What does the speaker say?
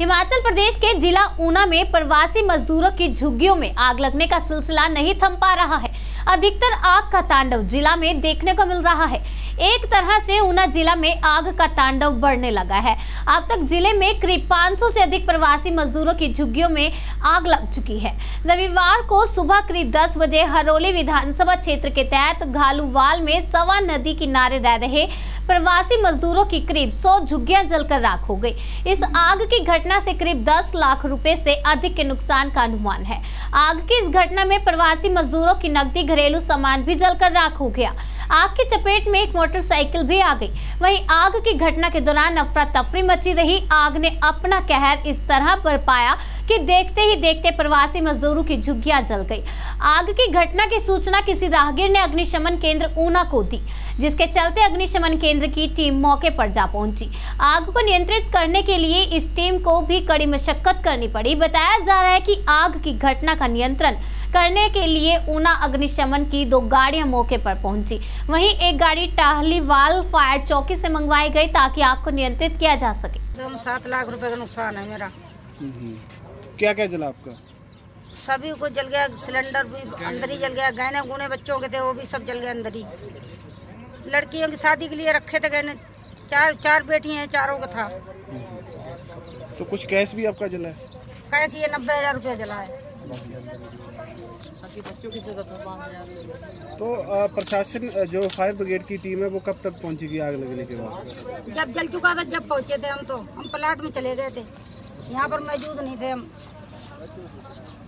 हिमाचल प्रदेश के जिला ऊना में प्रवासी मजदूरों की झुग्गियों में आग लगने का सिलसिला नहीं थम पा रहा है। अधिकतर आग का तांडव जिला में देखने को मिल रहा है। एक तरह से ऊना जिला में आग का तांडव बढ़ने लगा है। अब तक ज़िले में करीब 500 से अधिक प्रवासी मजदूरों की झुग्गियों में आग लग चुकी है। रविवार को सुबह करीब 10 बजे हरोली विधानसभा क्षेत्र के तहत घालूवाल में सवा नदी किनारे रह रहे प्रवासी मजदूरों की करीब 100 झुग्गियाँ जलकर राख हो गई। इस आग की घटना से करीब 10 लाख रुपए से अधिक के नुकसान का अनुमान है। आग की इस घटना में प्रवासी मजदूरों की नकदी, घरेलू सामान भी जलकर राख हो गया। आग की चपेट में एक मोटरसाइकिल भी आ गई। वहीं आग की घटना के दौरान अफरा तफरी मची रही। आग ने अपना कहर इस तरह बरपाया कि देखते ही देखते प्रवासी मजदूरों की झुग्गियाँ जल गई। आग की घटना की सूचना किसी राहगीर ने अग्निशमन केंद्र ऊना को दी जिसके चलते अग्निशमन केंद्र की टीम मौके पर जा पहुँची। आग को नियंत्रित करने के लिए इस टीम को भी कड़ी मशक्कत करनी पड़ी। बताया जा रहा है कि आग की घटना का नियंत्रण करने के लिए ऊना अग्निशमन की दो गाड़ियाँ मौके पर पहुँची। वहीं एक गाड़ी टाहलीवाल फायर चौकी से मंगवाई गई ताकि आग को नियंत्रित किया जा सके। एकदम सात लाख रुपए का नुकसान है मेरा। क्या क्या जला आपका? सभी को जल गया सिलेंडर भी अंदर ही जल गया गहने गुने बच्चों के थे वो भी सब जल गए अंदर ही। लड़कियों की शादी के लिए रखे थे गहने चार चार बेटियाँ हैं चारों का था। तो कुछ कैश भी आपका जला है? कैसे ये नब्बे हज़ार रुपया जला है। तो प्रशासन जो फायर ब्रिगेड की टीम है वो कब तक पहुंचेगी आग लगने के बाद? जब जल चुका था जब पहुँचे थे हम तो। हम प्लाट में चले गए थे। यहाँ पर मौजूद नहीं थे हम। Thank you.